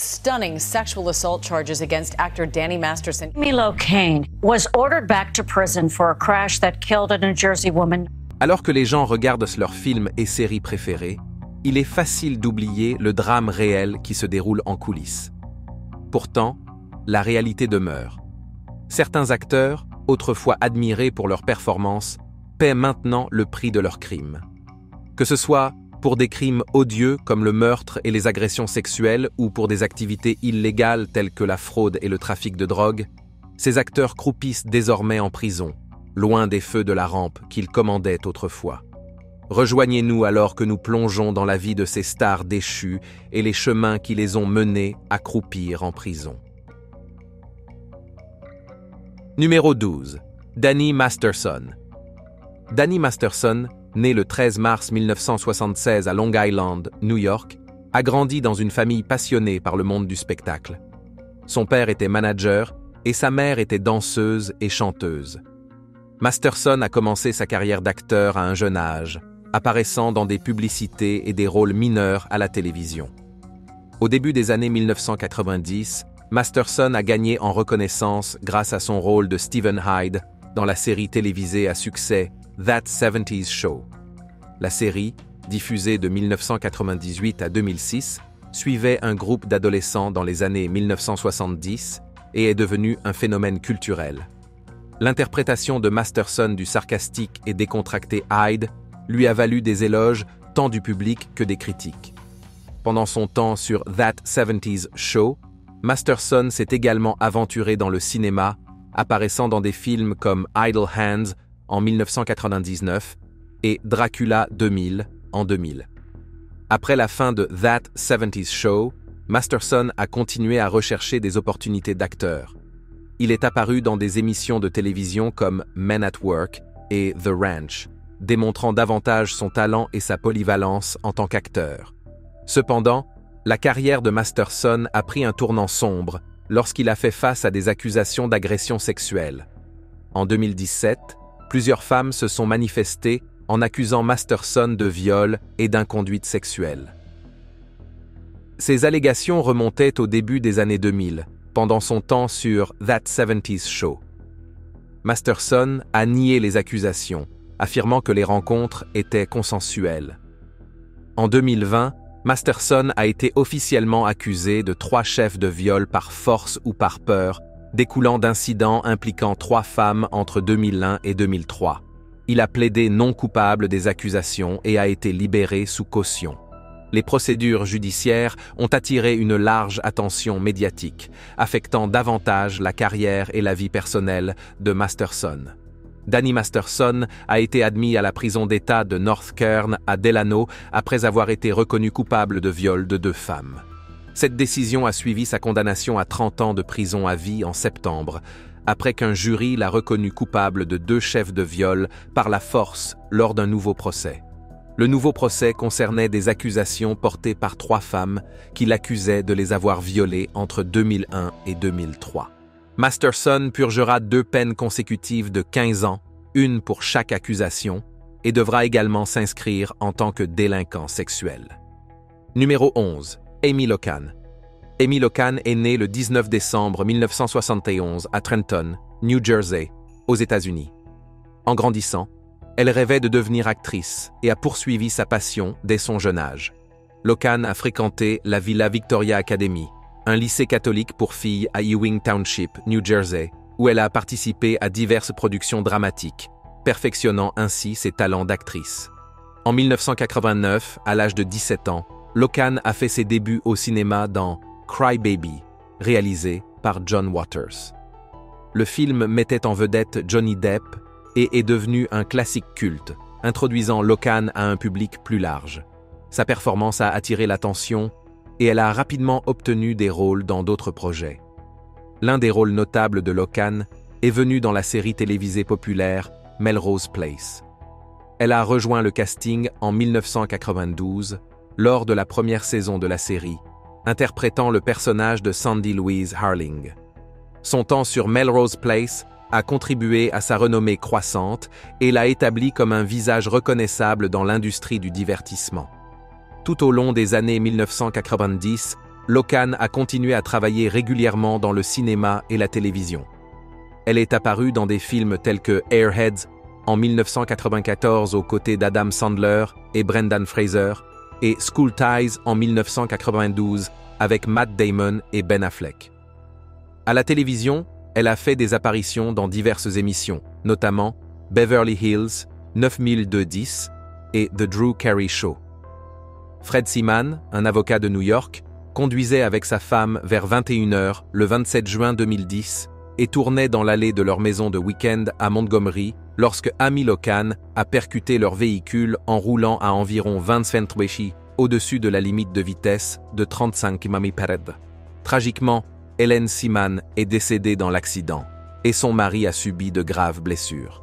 stunning sexual assault charges against actor Danny Masterson. Milo Kane was ordered back to prison for a crash that killed a New Jersey woman. Alors que les gens regardent leurs films et séries préférés, il est facile d'oublier le drame réel qui se déroule en coulisses. Pourtant, la réalité demeure. Certains acteurs, autrefois admirés pour leur performance, paient maintenant le prix de leurs crimes. Que ce soit pour des crimes odieux comme le meurtre et les agressions sexuelles ou pour des activités illégales telles que la fraude et le trafic de drogue, ces acteurs croupissent désormais en prison, loin des feux de la rampe qu'ils commandaient autrefois. Rejoignez-nous alors que nous plongeons dans la vie de ces stars déchues et les chemins qui les ont menés à croupir en prison. Numéro 12. Danny Masterson. Danny Masterson né le 13 mars 1976 à Long Island, New York, a grandi dans une famille passionnée par le monde du spectacle. Son père était manager et sa mère était danseuse et chanteuse. Masterson a commencé sa carrière d'acteur à un jeune âge, apparaissant dans des publicités et des rôles mineurs à la télévision. Au début des années 1990, Masterson a gagné en reconnaissance grâce à son rôle de Stephen Hyde dans la série télévisée à succès That 70s Show. La série, diffusée de 1998 à 2006, suivait un groupe d'adolescents dans les années 1970 et est devenue un phénomène culturel. L'interprétation de Masterson du sarcastique et décontracté Hyde lui a valu des éloges tant du public que des critiques. Pendant son temps sur That 70s Show, Masterson s'est également aventuré dans le cinéma, apparaissant dans des films comme Idle Hands en 1999 et Dracula 2000 en 2000. Après la fin de That 70s Show, Masterson a continué à rechercher des opportunités d'acteur. Il est apparu dans des émissions de télévision comme Men at Work et The Ranch, démontrant davantage son talent et sa polyvalence en tant qu'acteur. Cependant, la carrière de Masterson a pris un tournant sombre lorsqu'il a fait face à des accusations d'agression sexuelle. En 2017, plusieurs femmes se sont manifestées en accusant Masterson de viol et d'inconduite sexuelle. Ces allégations remontaient au début des années 2000, pendant son temps sur That 70s Show. Masterson a nié les accusations, affirmant que les rencontres étaient consensuelles. En 2020, Masterson a été officiellement accusé de trois chefs de viol par force ou par peur découlant d'incidents impliquant trois femmes entre 2001 et 2003. Il a plaidé non coupable des accusations et a été libéré sous caution. Les procédures judiciaires ont attiré une large attention médiatique, affectant davantage la carrière et la vie personnelle de Masterson. Danny Masterson a été admis à la prison d'État de North Kern à Delano après avoir été reconnu coupable de viol de deux femmes. Cette décision a suivi sa condamnation à 30 ans de prison à vie en septembre, après qu'un jury l'a reconnu coupable de deux chefs de viol par la force lors d'un nouveau procès. Le nouveau procès concernait des accusations portées par trois femmes qui l'accusaient de les avoir violées entre 2001 et 2003. Masterson purgera deux peines consécutives de 15 ans, une pour chaque accusation, et devra également s'inscrire en tant que délinquant sexuel. Numéro 11. Amy Locan. Amy Locan est née le 19 décembre 1971 à Trenton, New Jersey, aux États-Unis. En grandissant, elle rêvait de devenir actrice et a poursuivi sa passion dès son jeune âge. Locan a fréquenté la Villa Victoria Academy, un lycée catholique pour filles à Ewing Township, New Jersey, où elle a participé à diverses productions dramatiques, perfectionnant ainsi ses talents d'actrice. En 1989, à l'âge de 17 ans, Locan a fait ses débuts au cinéma dans Cry Baby, réalisé par John Waters. Le film mettait en vedette Johnny Depp et est devenu un classique culte, introduisant Locan à un public plus large. Sa performance a attiré l'attention et elle a rapidement obtenu des rôles dans d'autres projets. L'un des rôles notables de Locan est venu dans la série télévisée populaire Melrose Place. Elle a rejoint le casting en 1992 lors de la première saison de la série, interprétant le personnage de Sandy Louise Harling. Son temps sur Melrose Place a contribué à sa renommée croissante et l'a établi comme un visage reconnaissable dans l'industrie du divertissement. Tout au long des années 1990, Locan a continué à travailler régulièrement dans le cinéma et la télévision. Elle est apparue dans des films tels que Airheads en 1994 aux côtés d'Adam Sandler et Brendan Fraser, et School Ties en 1992 avec Matt Damon et Ben Affleck. À la télévision, elle a fait des apparitions dans diverses émissions, notamment Beverly Hills, 900210 et The Drew Carey Show. Fred Seaman, un avocat de New York, conduisait avec sa femme vers 21h le 27 juin 2010 et tournait dans l'allée de leur maison de week-end à Montgomery lorsque Amy Locan a percuté leur véhicule en roulant à environ 20 centweshi au-dessus de la limite de vitesse de 35 km/h. Tragiquement, Hélène Seaman est décédée dans l'accident et son mari a subi de graves blessures.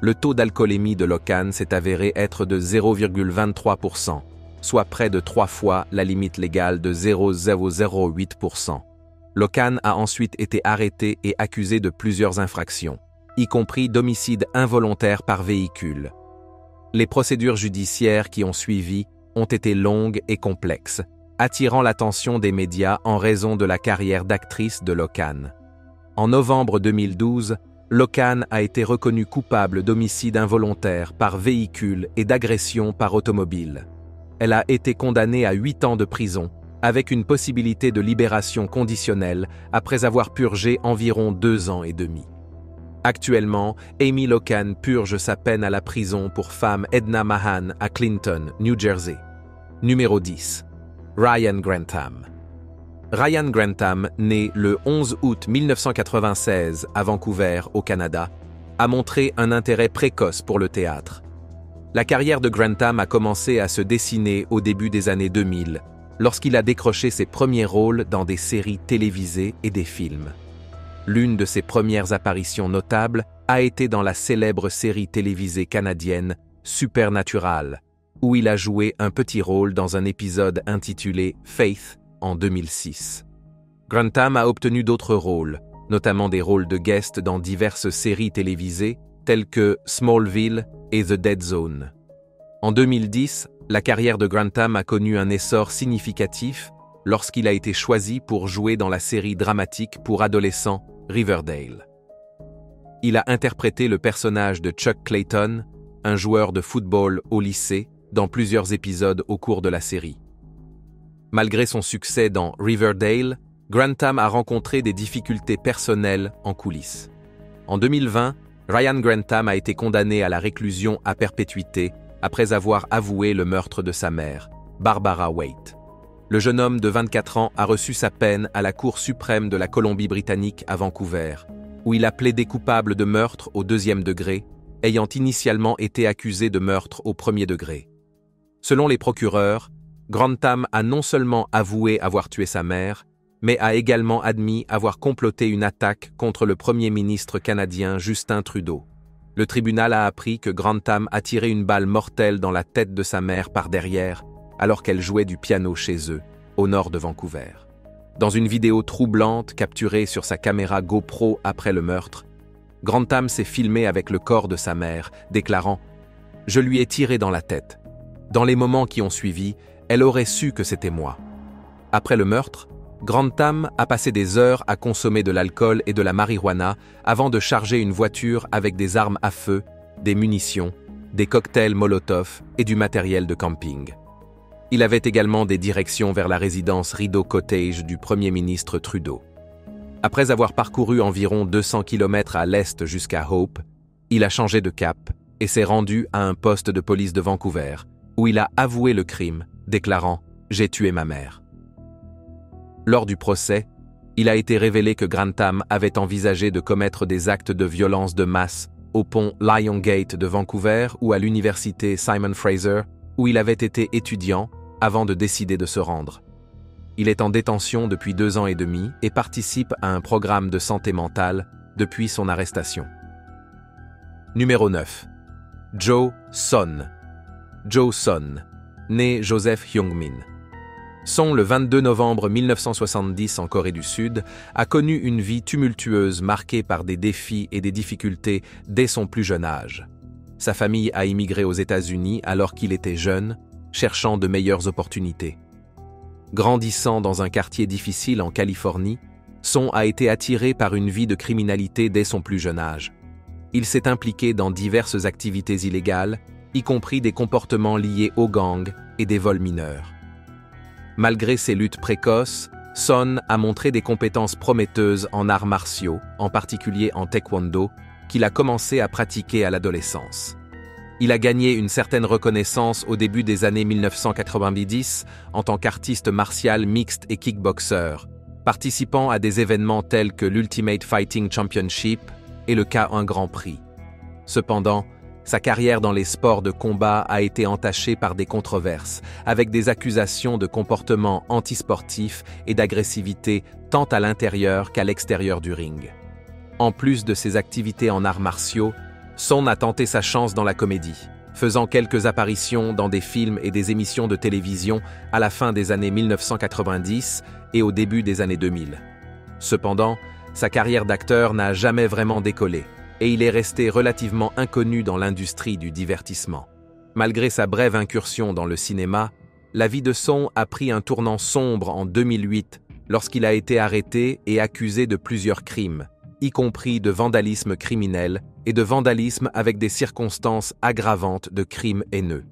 Le taux d'alcoolémie de Locan s'est avéré être de 0,23%, soit près de trois fois la limite légale de 0,008%. Locan a ensuite été arrêté et accusé de plusieurs infractions, y compris d'homicide involontaire par véhicule. Les procédures judiciaires qui ont suivi ont été longues et complexes, attirant l'attention des médias en raison de la carrière d'actrice de Locan. En novembre 2012, Locan a été reconnu coupable d'homicide involontaire par véhicule et d'agression par automobile. Elle a été condamnée à huit ans de prison avec une possibilité de libération conditionnelle après avoir purgé environ deux ans et demi. Actuellement, Amy Locan purge sa peine à la prison pour femme Edna Mahan à Clinton, New Jersey. Numéro 10. Ryan Grantham. Ryan Grantham, né le 11 août 1996 à Vancouver, au Canada, a montré un intérêt précoce pour le théâtre. La carrière de Grantham a commencé à se dessiner au début des années 2000 lorsqu'il a décroché ses premiers rôles dans des séries télévisées et des films. L'une de ses premières apparitions notables a été dans la célèbre série télévisée canadienne Supernatural, où il a joué un petit rôle dans un épisode intitulé Faith en 2006. Grantham a obtenu d'autres rôles, notamment des rôles de guest dans diverses séries télévisées telles que Smallville et The Dead Zone. En 2010, la carrière de Grantham a connu un essor significatif lorsqu'il a été choisi pour jouer dans la série dramatique pour adolescents Riverdale. Il a interprété le personnage de Chuck Clayton, un joueur de football au lycée, dans plusieurs épisodes au cours de la série. Malgré son succès dans Riverdale, Grantham a rencontré des difficultés personnelles en coulisses. En 2020, Ryan Grantham a été condamné à la réclusion à perpétuité après avoir avoué le meurtre de sa mère, Barbara Waite. Le jeune homme de 24 ans a reçu sa peine à la Cour suprême de la Colombie-Britannique à Vancouver, où il a plaidé coupable de meurtre au deuxième degré, ayant initialement été accusé de meurtre au premier degré. Selon les procureurs, Grantham a non seulement avoué avoir tué sa mère, mais a également admis avoir comploté une attaque contre le premier ministre canadien Justin Trudeau le tribunal a appris que Grantham a tiré une balle mortelle dans la tête de sa mère par derrière, alors qu'elle jouait du piano chez eux, au nord de Vancouver. Dans une vidéo troublante capturée sur sa caméra GoPro après le meurtre, Grantham s'est filmé avec le corps de sa mère, déclarant ⁇ Je lui ai tiré dans la tête. Dans les moments qui ont suivi, elle aurait su que c'était moi. Après le meurtre, Grantham a passé des heures à consommer de l'alcool et de la marijuana avant de charger une voiture avec des armes à feu, des munitions, des cocktails Molotov et du matériel de camping. Il avait également des directions vers la résidence Rideau Cottage du Premier ministre Trudeau. Après avoir parcouru environ 200 km à l'est jusqu'à Hope, il a changé de cap et s'est rendu à un poste de police de Vancouver, où il a avoué le crime, déclarant ⁇ J'ai tué ma mère ⁇ lors du procès, il a été révélé que Grantham avait envisagé de commettre des actes de violence de masse au pont Lion Gate de Vancouver ou à l'université Simon Fraser, où il avait été étudiant avant de décider de se rendre. Il est en détention depuis deux ans et demi et participe à un programme de santé mentale depuis son arrestation. Numéro 9. Joe Son. Joe Son, né Joseph Hyungmin. Son, le 22 novembre 1970 en Corée du Sud, a connu une vie tumultueuse marquée par des défis et des difficultés dès son plus jeune âge. Sa famille a immigré aux États-Unis alors qu'il était jeune, cherchant de meilleures opportunités. Grandissant dans un quartier difficile en Californie, Son a été attiré par une vie de criminalité dès son plus jeune âge. Il s'est impliqué dans diverses activités illégales, y compris des comportements liés aux gangs et des vols mineurs. Malgré ses luttes précoces, Son a montré des compétences prometteuses en arts martiaux, en particulier en taekwondo, qu'il a commencé à pratiquer à l'adolescence. Il a gagné une certaine reconnaissance au début des années 1990 en tant qu'artiste martial mixte et kickboxer, participant à des événements tels que l'Ultimate Fighting Championship et le K1 Grand Prix. Cependant, sa carrière dans les sports de combat a été entachée par des controverses, avec des accusations de comportement antisportif et d'agressivité tant à l'intérieur qu'à l'extérieur du ring. En plus de ses activités en arts martiaux, son a tenté sa chance dans la comédie, faisant quelques apparitions dans des films et des émissions de télévision à la fin des années 1990 et au début des années 2000. Cependant, sa carrière d'acteur n'a jamais vraiment décollé, et il est resté relativement inconnu dans l'industrie du divertissement. Malgré sa brève incursion dans le cinéma, la vie de Son a pris un tournant sombre en 2008 lorsqu'il a été arrêté et accusé de plusieurs crimes, y compris de vandalisme criminel et de vandalisme avec des circonstances aggravantes de crimes haineux.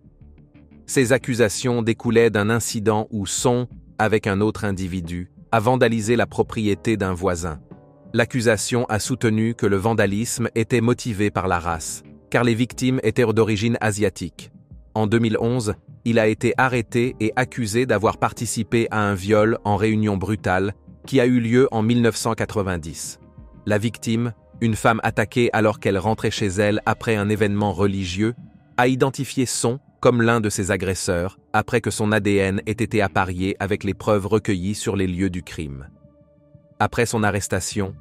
Ces accusations découlaient d'un incident où Son, avec un autre individu, a vandalisé la propriété d'un voisin. L'accusation a soutenu que le vandalisme était motivé par la race, car les victimes étaient d'origine asiatique. En 2011, il a été arrêté et accusé d'avoir participé à un viol en réunion brutale qui a eu lieu en 1990. La victime, une femme attaquée alors qu'elle rentrait chez elle après un événement religieux, a identifié Son comme l'un de ses agresseurs après que son ADN ait été apparié avec les preuves recueillies sur les lieux du crime. Après son arrestation,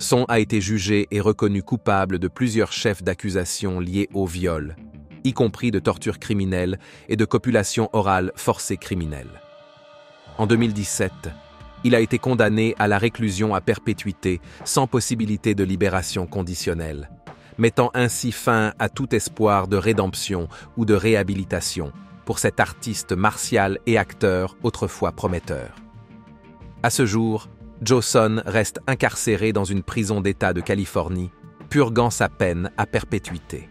Son a été jugé et reconnu coupable de plusieurs chefs d'accusation liés au viol, y compris de torture criminelle et de copulation orale forcée criminelle. En 2017, il a été condamné à la réclusion à perpétuité sans possibilité de libération conditionnelle, mettant ainsi fin à tout espoir de rédemption ou de réhabilitation pour cet artiste martial et acteur autrefois prometteur. À ce jour, Son reste incarcéré dans une prison d'État de Californie, purgant sa peine à perpétuité.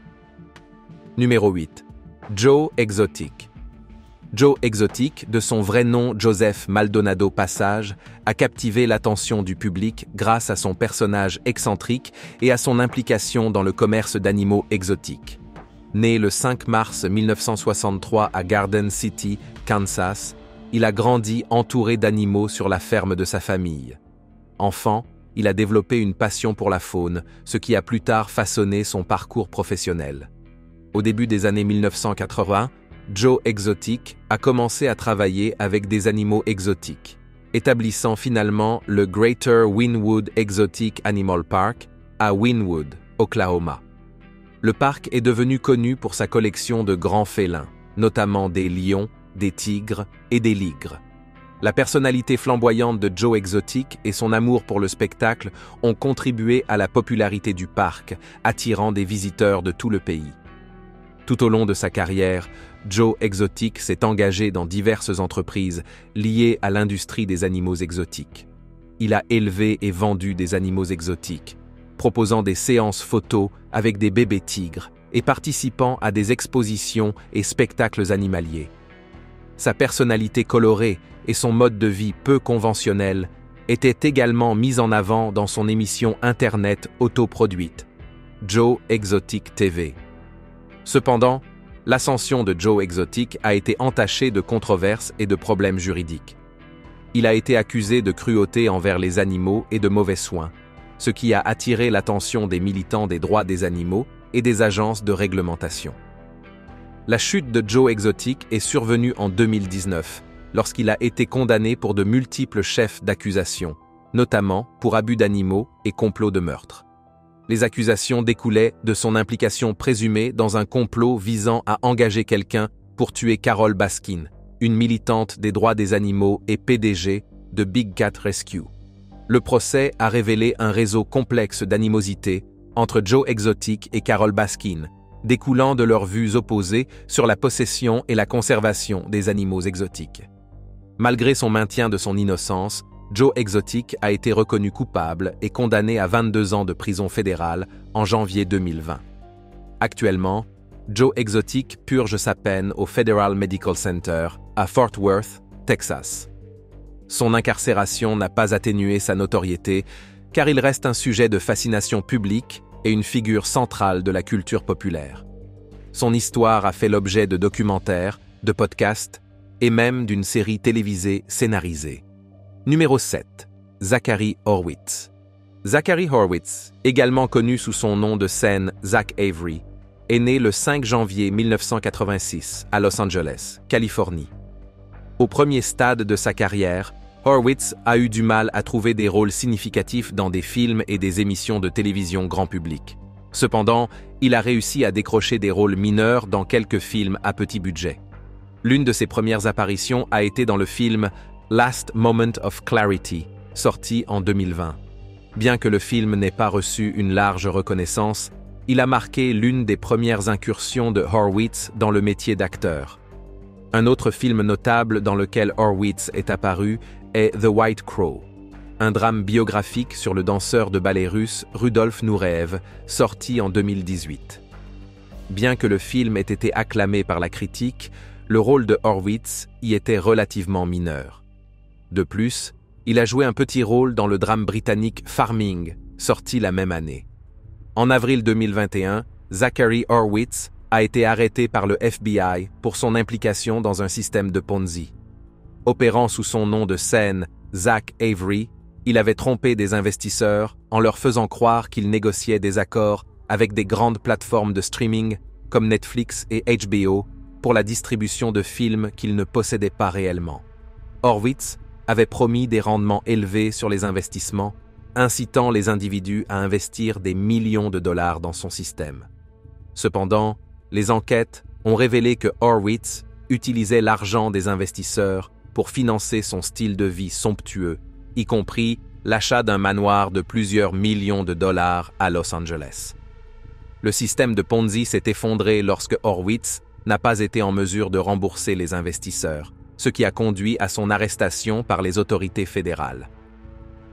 Numéro 8. Joe Exotic. Joe Exotic, de son vrai nom Joseph Maldonado Passage, a captivé l'attention du public grâce à son personnage excentrique et à son implication dans le commerce d'animaux exotiques. Né le 5 mars 1963 à Garden City, Kansas, il a grandi entouré d'animaux sur la ferme de sa famille. Enfant, il a développé une passion pour la faune, ce qui a plus tard façonné son parcours professionnel. Au début des années 1980, Joe Exotic a commencé à travailler avec des animaux exotiques, établissant finalement le Greater Wynwood Exotic Animal Park à Wynwood, Oklahoma. Le parc est devenu connu pour sa collection de grands félins, notamment des lions, des tigres et des ligres. La personnalité flamboyante de Joe Exotic et son amour pour le spectacle ont contribué à la popularité du parc, attirant des visiteurs de tout le pays. Tout au long de sa carrière, Joe Exotic s'est engagé dans diverses entreprises liées à l'industrie des animaux exotiques. Il a élevé et vendu des animaux exotiques, proposant des séances photos avec des bébés tigres et participant à des expositions et spectacles animaliers. Sa personnalité colorée et son mode de vie peu conventionnel étaient également mis en avant dans son émission Internet autoproduite, Joe Exotic TV. Cependant, l'ascension de Joe Exotic a été entachée de controverses et de problèmes juridiques. Il a été accusé de cruauté envers les animaux et de mauvais soins, ce qui a attiré l'attention des militants des droits des animaux et des agences de réglementation. La chute de Joe Exotic est survenue en 2019, lorsqu'il a été condamné pour de multiples chefs d'accusation, notamment pour abus d'animaux et complot de meurtre. Les accusations découlaient de son implication présumée dans un complot visant à engager quelqu'un pour tuer Carol Baskin, une militante des droits des animaux et PDG de Big Cat Rescue. Le procès a révélé un réseau complexe d'animosité entre Joe Exotic et Carol Baskin, découlant de leurs vues opposées sur la possession et la conservation des animaux exotiques. Malgré son maintien de son innocence, Joe Exotic a été reconnu coupable et condamné à 22 ans de prison fédérale en janvier 2020. Actuellement, Joe Exotic purge sa peine au Federal Medical Center à Fort Worth, Texas. Son incarcération n'a pas atténué sa notoriété car il reste un sujet de fascination publique et une figure centrale de la culture populaire. Son histoire a fait l'objet de documentaires, de podcasts et même d'une série télévisée scénarisée. Numéro 7. Zachary Horwitz. Zachary Horwitz, également connu sous son nom de scène Zach Avery, est né le 5 janvier 1986 à Los Angeles, Californie. Au premier stade de sa carrière, Horwitz a eu du mal à trouver des rôles significatifs dans des films et des émissions de télévision grand public. Cependant, il a réussi à décrocher des rôles mineurs dans quelques films à petit budget. L'une de ses premières apparitions a été dans le film Last Moment of Clarity, sorti en 2020. Bien que le film n'ait pas reçu une large reconnaissance, il a marqué l'une des premières incursions de Horwitz dans le métier d'acteur. Un autre film notable dans lequel Horwitz est apparu est The White Crow, un drame biographique sur le danseur de ballet russe Rudolf Nureyev, sorti en 2018. Bien que le film ait été acclamé par la critique, le rôle de Horwitz y était relativement mineur. De plus, il a joué un petit rôle dans le drame britannique Farming, sorti la même année. En avril 2021, Zachary Horwitz a été arrêté par le FBI pour son implication dans un système de Ponzi. Opérant sous son nom de scène Zach Avery, il avait trompé des investisseurs en leur faisant croire qu'il négociait des accords avec des grandes plateformes de streaming comme Netflix et HBO pour la distribution de films qu'il ne possédait pas réellement. Horwitz avait promis des rendements élevés sur les investissements, incitant les individus à investir des millions de dollars dans son système. Cependant, les enquêtes ont révélé que Horwitz utilisait l'argent des investisseurs pour financer son style de vie somptueux, y compris l'achat d'un manoir de plusieurs millions de dollars à Los Angeles. Le système de Ponzi s'est effondré lorsque Horwitz n'a pas été en mesure de rembourser les investisseurs, ce qui a conduit à son arrestation par les autorités fédérales.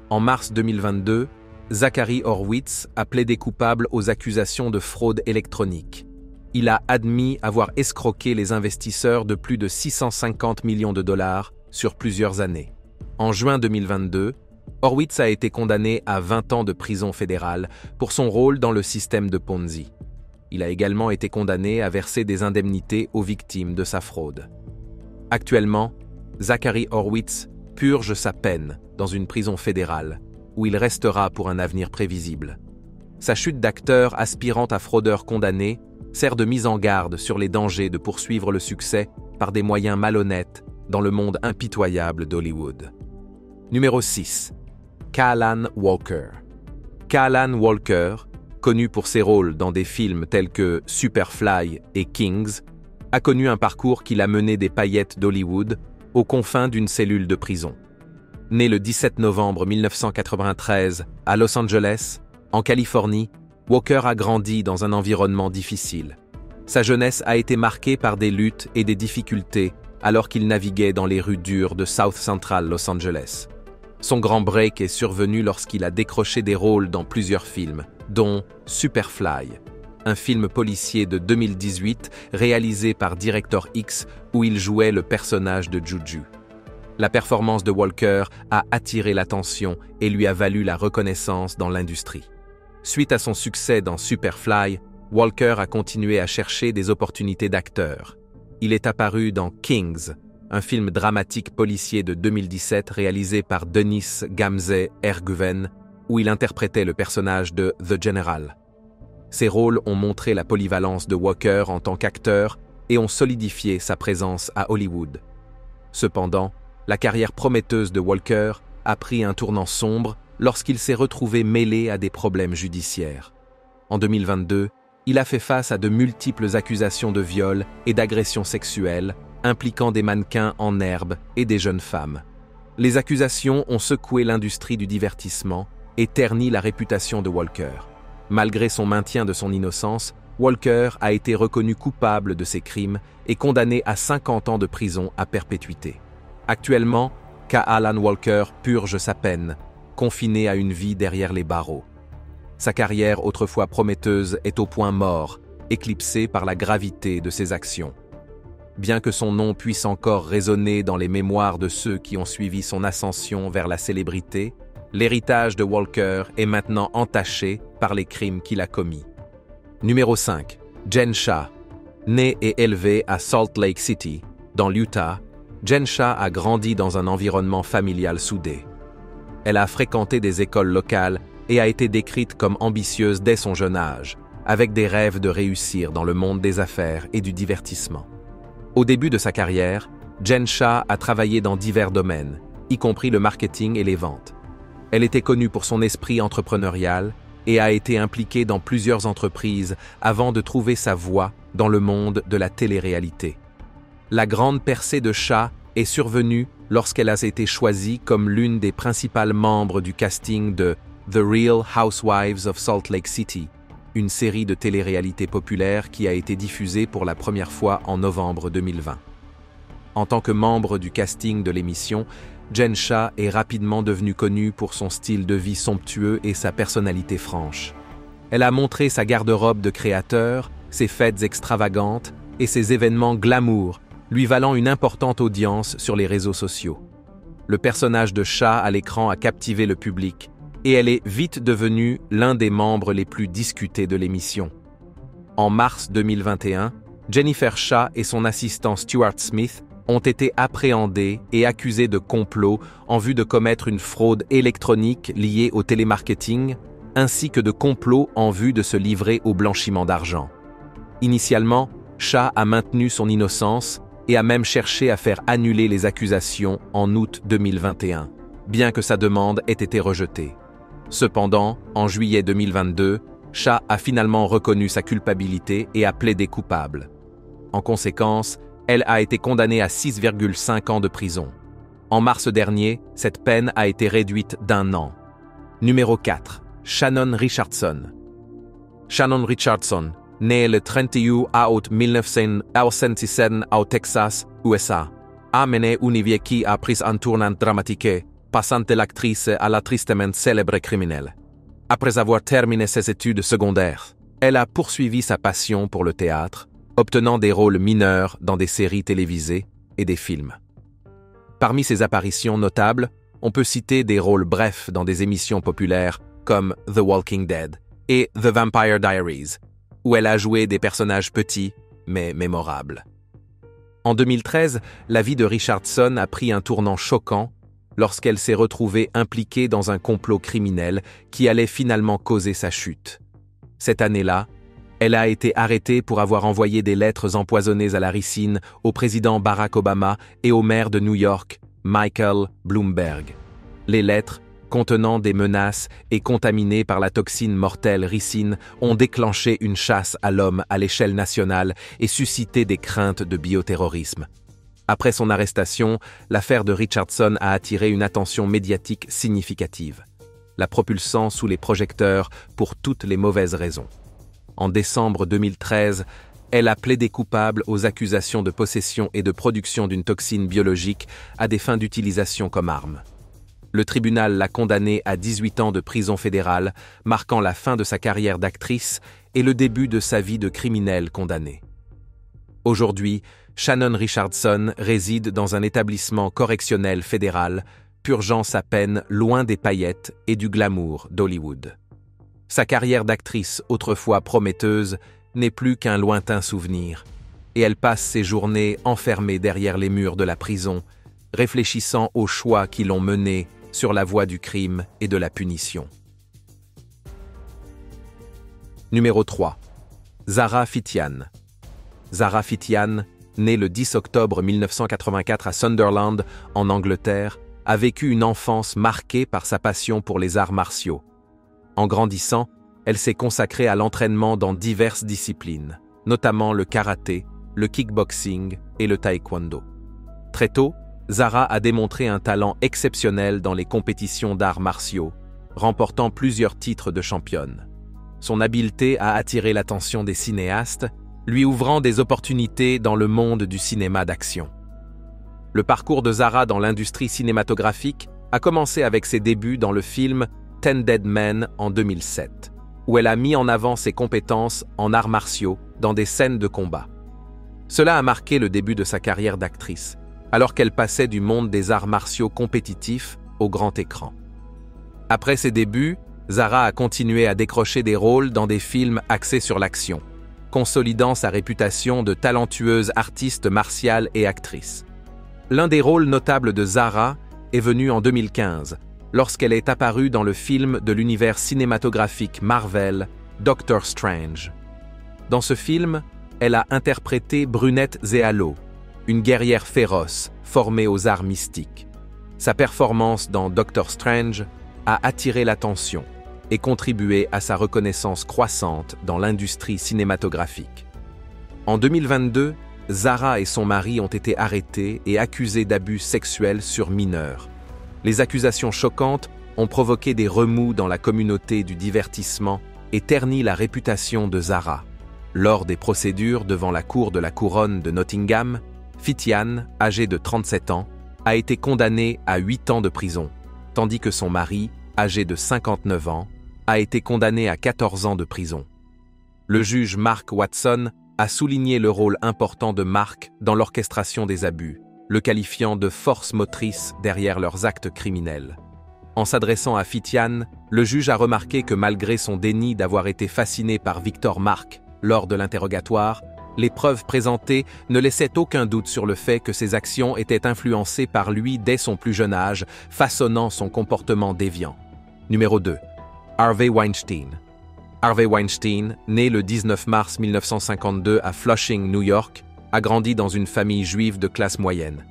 En mars 2022, Zachary Horwitz a plaidé coupable aux accusations de fraude électronique. Il a admis avoir escroqué les investisseurs de plus de 650 millions de dollars sur plusieurs années. En juin 2022, Horwitz a été condamné à 20 ans de prison fédérale pour son rôle dans le système de Ponzi. Il a également été condamné à verser des indemnités aux victimes de sa fraude. Actuellement, Zachary Horwitz purge sa peine dans une prison fédérale, où il restera pour un avenir prévisible. Sa chute d'acteur aspirant à fraudeur condamné sert de mise en garde sur les dangers de poursuivre le succès par des moyens malhonnêtes dans le monde impitoyable d'Hollywood. Numéro 6. Kalan Walker. Kalan Walker, connu pour ses rôles dans des films tels que Superfly et Kings, a connu un parcours qui l'a mené des paillettes d'Hollywood aux confins d'une cellule de prison. Né le 17 novembre 1993 à Los Angeles, en Californie, Walker a grandi dans un environnement difficile. Sa jeunesse a été marquée par des luttes et des difficultés alors qu'il naviguait dans les rues dures de South Central Los Angeles. Son grand break est survenu lorsqu'il a décroché des rôles dans plusieurs films, dont Superfly, un film policier de 2018 réalisé par Director X où il jouait le personnage de Juju. La performance de Walker a attiré l'attention et lui a valu la reconnaissance dans l'industrie. Suite à son succès dans Superfly, Walker a continué à chercher des opportunités d'acteur. Il est apparu dans Kings, un film dramatique policier de 2017 réalisé par Denis Gamze Erguven, où il interprétait le personnage de The General. Ces rôles ont montré la polyvalence de Walker en tant qu'acteur et ont solidifié sa présence à Hollywood. Cependant, la carrière prometteuse de Walker a pris un tournant sombre lorsqu'il s'est retrouvé mêlé à des problèmes judiciaires. En 2022, il a fait face à de multiples accusations de viol et d'agressions sexuelles impliquant des mannequins en herbe et des jeunes femmes. Les accusations ont secoué l'industrie du divertissement et terni la réputation de Walker. Malgré son maintien de son innocence, Walker a été reconnu coupable de ces crimes et condamné à 50 ans de prison à perpétuité. Actuellement, K. Alan Walker purge sa peine, confiné à une vie derrière les barreaux. Sa carrière autrefois prometteuse est au point mort, éclipsée par la gravité de ses actions. Bien que son nom puisse encore résonner dans les mémoires de ceux qui ont suivi son ascension vers la célébrité, l'héritage de Walker est maintenant entaché par les crimes qu'il a commis. Numéro 5. Jen Shah. Née et élevée à Salt Lake City, dans l'Utah, Jen Shah a grandi dans un environnement familial soudé. Elle a fréquenté des écoles locales et a été décrite comme ambitieuse dès son jeune âge, avec des rêves de réussir dans le monde des affaires et du divertissement. Au début de sa carrière, Jen Shah a travaillé dans divers domaines, y compris le marketing et les ventes. Elle était connue pour son esprit entrepreneurial et a été impliquée dans plusieurs entreprises avant de trouver sa voie dans le monde de la télé-réalité. La grande percée de Shah est survenue lorsqu'elle a été choisie comme l'une des principales membres du casting de The Real Housewives of Salt Lake City, une série de télé-réalité populaire qui a été diffusée pour la première fois en novembre 2020. En tant que membre du casting de l'émission, Jen Shah est rapidement devenue connue pour son style de vie somptueux et sa personnalité franche. Elle a montré sa garde-robe de créateur, ses fêtes extravagantes et ses événements glamour, lui valant une importante audience sur les réseaux sociaux. Le personnage de Shah à l'écran a captivé le public, et elle est vite devenue l'un des membres les plus discutés de l'émission. En mars 2021, Jennifer Shah et son assistant Stuart Smith ont été appréhendés et accusés de complot en vue de commettre une fraude électronique liée au télémarketing, ainsi que de complot en vue de se livrer au blanchiment d'argent. Initialement, Shah a maintenu son innocence et a même cherché à faire annuler les accusations en août 2021, bien que sa demande ait été rejetée. Cependant, en juillet 2022, Shah a finalement reconnu sa culpabilité et a plaidé coupable. En conséquence, elle a été condamnée à 6,5 ans de prison. En mars dernier, cette peine a été réduite d'un an. Numéro 4. Shannon Richardson. Shannon Richardson, née le 31 août 1967 au Texas, USA, a mené une vie qui a pris un tournant dramatique passant de l'actrice à la tristement célèbre criminelle. Après avoir terminé ses études secondaires, elle a poursuivi sa passion pour le théâtre, obtenant des rôles mineurs dans des séries télévisées et des films. Parmi ses apparitions notables, on peut citer des rôles brefs dans des émissions populaires comme The Walking Dead et The Vampire Diaries, où elle a joué des personnages petits mais mémorables. En 2013, la vie de Richardson a pris un tournant choquant lorsqu'elle s'est retrouvée impliquée dans un complot criminel qui allait finalement causer sa chute. Cette année-là, elle a été arrêtée pour avoir envoyé des lettres empoisonnées à la ricine au président Barack Obama et au maire de New York, Michael Bloomberg. Les lettres, contenant des menaces et contaminées par la toxine mortelle ricine, ont déclenché une chasse à l'homme à l'échelle nationale et suscité des craintes de bioterrorisme. Après son arrestation, l'affaire de Richardson a attiré une attention médiatique significative, la propulsant sous les projecteurs pour toutes les mauvaises raisons. En décembre 2013, elle a plaidé coupable aux accusations de possession et de production d'une toxine biologique à des fins d'utilisation comme arme. Le tribunal l'a condamnée à 18 ans de prison fédérale, marquant la fin de sa carrière d'actrice et le début de sa vie de criminelle condamnée. Aujourd'hui, Shannon Richardson réside dans un établissement correctionnel fédéral, purgeant sa peine loin des paillettes et du glamour d'Hollywood. Sa carrière d'actrice autrefois prometteuse n'est plus qu'un lointain souvenir, et elle passe ses journées enfermée derrière les murs de la prison, réfléchissant aux choix qui l'ont menée sur la voie du crime et de la punition. Numéro 3. Zara Fitian. Zara Fitian né le 10 octobre 1984 à Sunderland, en Angleterre, a vécu une enfance marquée par sa passion pour les arts martiaux. En grandissant, elle s'est consacrée à l'entraînement dans diverses disciplines, notamment le karaté, le kickboxing et le taekwondo. Très tôt, Zara a démontré un talent exceptionnel dans les compétitions d'arts martiaux, remportant plusieurs titres de championne. Son habileté a attiré l'attention des cinéastes lui ouvrant des opportunités dans le monde du cinéma d'action. Le parcours de Zara dans l'industrie cinématographique a commencé avec ses débuts dans le film Ten Dead Men en 2007, où elle a mis en avant ses compétences en arts martiaux dans des scènes de combat. Cela a marqué le début de sa carrière d'actrice, alors qu'elle passait du monde des arts martiaux compétitifs au grand écran. Après ses débuts, Zara a continué à décrocher des rôles dans des films axés sur l'action, consolidant sa réputation de talentueuse artiste martiale et actrice. L'un des rôles notables de Zara est venu en 2015, lorsqu'elle est apparue dans le film de l'univers cinématographique Marvel, Doctor Strange. Dans ce film, elle a interprété Brunette Zéalo, une guerrière féroce formée aux arts mystiques. Sa performance dans Doctor Strange a attiré l'attention et contribué à sa reconnaissance croissante dans l'industrie cinématographique. En 2022, Zara et son mari ont été arrêtés et accusés d'abus sexuels sur mineurs. Les accusations choquantes ont provoqué des remous dans la communauté du divertissement et terni la réputation de Zara. Lors des procédures devant la Cour de la Couronne de Nottingham, Fitian, âgé de 37 ans, a été condamné à 8 ans de prison, tandis que son mari, âgé de 59 ans, a été condamné à 14 ans de prison. Le juge Mark Watson a souligné le rôle important de Mark dans l'orchestration des abus, le qualifiant de force motrice derrière leurs actes criminels. En s'adressant à Fitian, le juge a remarqué que malgré son déni d'avoir été fasciné par Victor Mark lors de l'interrogatoire, les preuves présentées ne laissaient aucun doute sur le fait que ses actions étaient influencées par lui dès son plus jeune âge, façonnant son comportement déviant. Numéro 2. Harvey Weinstein. Harvey Weinstein, né le 19 mars 1952 à Flushing, New York, a grandi dans une famille juive de classe moyenne.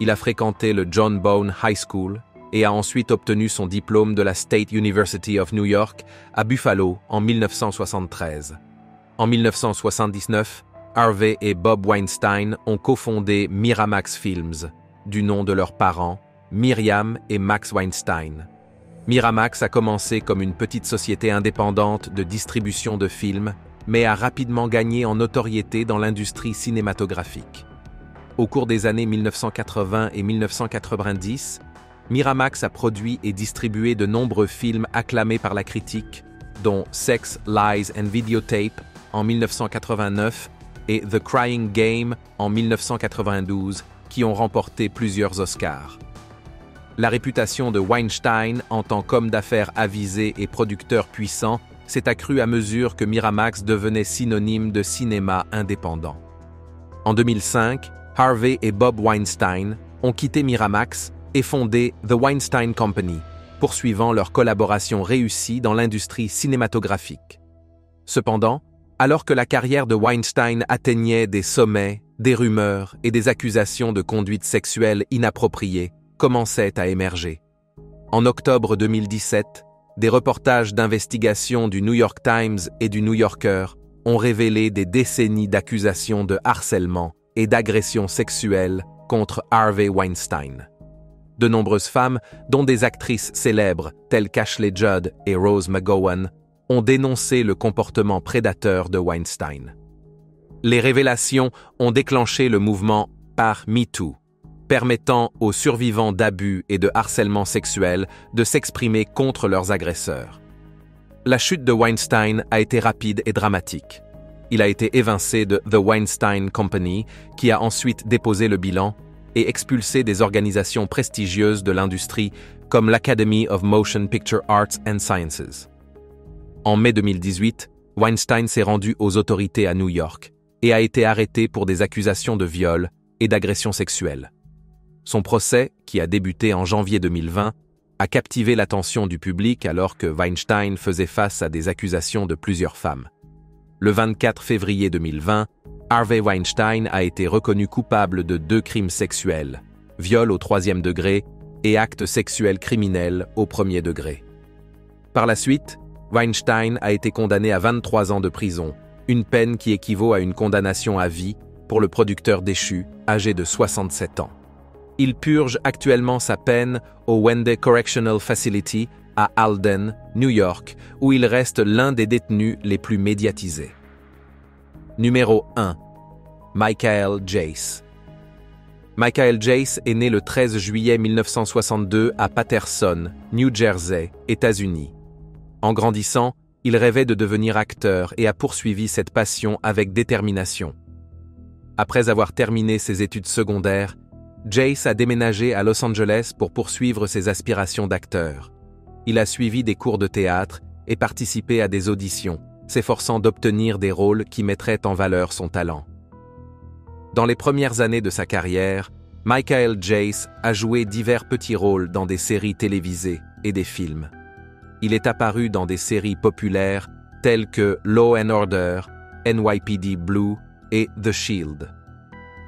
Il a fréquenté le John Bone High School et a ensuite obtenu son diplôme de la State University of New York à Buffalo en 1973. En 1979, Harvey et Bob Weinstein ont cofondé Miramax Films, du nom de leurs parents, Myriam et Max Weinstein. Miramax a commencé comme une petite société indépendante de distribution de films, mais a rapidement gagné en notoriété dans l'industrie cinématographique. Au cours des années 1980 et 1990, Miramax a produit et distribué de nombreux films acclamés par la critique, dont Sex, Lies and Videotape en 1989 et The Crying Game en 1992, qui ont remporté plusieurs Oscars. La réputation de Weinstein en tant qu'homme d'affaires avisé et producteur puissant s'est accrue à mesure que Miramax devenait synonyme de cinéma indépendant. En 2005, Harvey et Bob Weinstein ont quitté Miramax et fondé The Weinstein Company, poursuivant leur collaboration réussie dans l'industrie cinématographique. Cependant, alors que la carrière de Weinstein atteignait des sommets, des rumeurs et des accusations de conduite sexuelle inappropriée commençaient à émerger. En octobre 2017, des reportages d'investigation du New York Times et du New Yorker ont révélé des décennies d'accusations de harcèlement et d'agressions sexuelles contre Harvey Weinstein. De nombreuses femmes, dont des actrices célèbres telles qu'Ashley Judd et Rose McGowan, ont dénoncé le comportement prédateur de Weinstein. Les révélations ont déclenché le mouvement par MeToo, permettant aux survivants d'abus et de harcèlement sexuel de s'exprimer contre leurs agresseurs. La chute de Weinstein a été rapide et dramatique. Il a été évincé de The Weinstein Company, qui a ensuite déposé le bilan et expulsé des organisations prestigieuses de l'industrie comme l'Academy of Motion Picture Arts and Sciences. En mai 2018, Weinstein s'est rendu aux autorités à New York et a été arrêté pour des accusations de viol et d'agression sexuelle. Son procès, qui a débuté en janvier 2020, a captivé l'attention du public alors que Weinstein faisait face à des accusations de plusieurs femmes. Le 24 février 2020, Harvey Weinstein a été reconnu coupable de deux crimes sexuels, viol au troisième degré et acte sexuel criminel au premier degré. Par la suite, Weinstein a été condamné à 23 ans de prison, une peine qui équivaut à une condamnation à vie pour le producteur déchu, âgé de 67 ans. Il purge actuellement sa peine au Wende Correctional Facility à Alden, New York, où il reste l'un des détenus les plus médiatisés. Numéro 1. Michael Jace. Michael Jace est né le 13 juillet 1962 à Patterson, New Jersey, États-Unis. En grandissant, il rêvait de devenir acteur et a poursuivi cette passion avec détermination. Après avoir terminé ses études secondaires, Jace a déménagé à Los Angeles pour poursuivre ses aspirations d'acteur. Il a suivi des cours de théâtre et participé à des auditions, s'efforçant d'obtenir des rôles qui mettraient en valeur son talent. Dans les premières années de sa carrière, Michael Jace a joué divers petits rôles dans des séries télévisées et des films. Il est apparu dans des séries populaires telles que Law and Order, NYPD Blue et The Shield.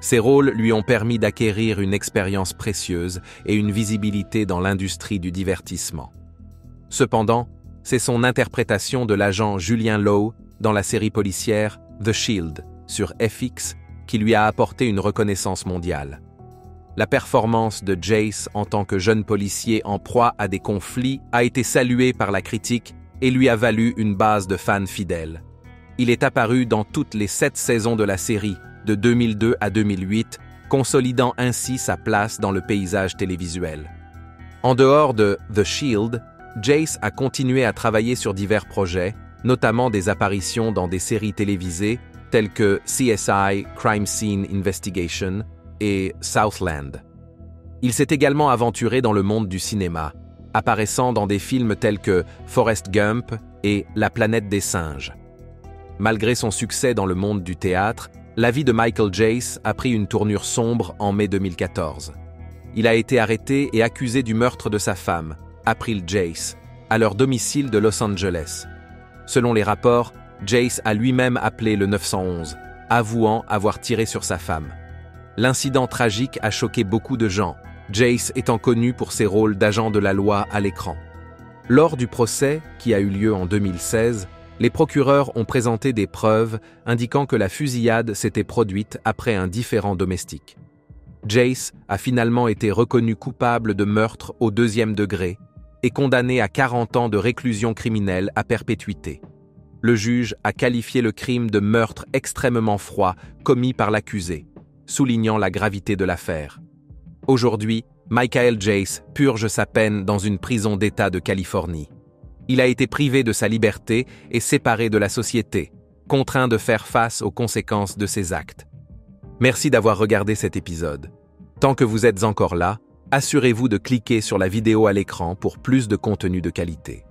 Ces rôles lui ont permis d'acquérir une expérience précieuse et une visibilité dans l'industrie du divertissement. Cependant, c'est son interprétation de l'agent Julien Lowe dans la série policière The Shield sur FX qui lui a apporté une reconnaissance mondiale. La performance de Jace en tant que jeune policier en proie à des conflits a été saluée par la critique et lui a valu une base de fans fidèles. Il est apparu dans toutes les sept saisons de la série, de 2002 à 2008, consolidant ainsi sa place dans le paysage télévisuel. En dehors de The Shield, Jace a continué à travailler sur divers projets, notamment des apparitions dans des séries télévisées tels que CSI Crime Scene Investigation et Southland. Il s'est également aventuré dans le monde du cinéma, apparaissant dans des films tels que Forrest Gump et La planète des singes. Malgré son succès dans le monde du théâtre, la vie de Michael Jace a pris une tournure sombre en mai 2014. Il a été arrêté et accusé du meurtre de sa femme, April Jace, à leur domicile de Los Angeles. Selon les rapports, Jace a lui-même appelé le 911, avouant avoir tiré sur sa femme. L'incident tragique a choqué beaucoup de gens, Jace étant connu pour ses rôles d'agent de la loi à l'écran. Lors du procès, qui a eu lieu en 2016, les procureurs ont présenté des preuves indiquant que la fusillade s'était produite après un différend domestique. Jace a finalement été reconnu coupable de meurtre au deuxième degré et condamné à 40 ans de réclusion criminelle à perpétuité le juge a qualifié le crime de meurtre extrêmement froid commis par l'accusé, soulignant la gravité de l'affaire. Aujourd'hui, Michael Jace purge sa peine dans une prison d'État de Californie. Il a été privé de sa liberté et séparé de la société, contraint de faire face aux conséquences de ses actes. Merci d'avoir regardé cet épisode. Tant que vous êtes encore là, assurez-vous de cliquer sur la vidéo à l'écran pour plus de contenu de qualité.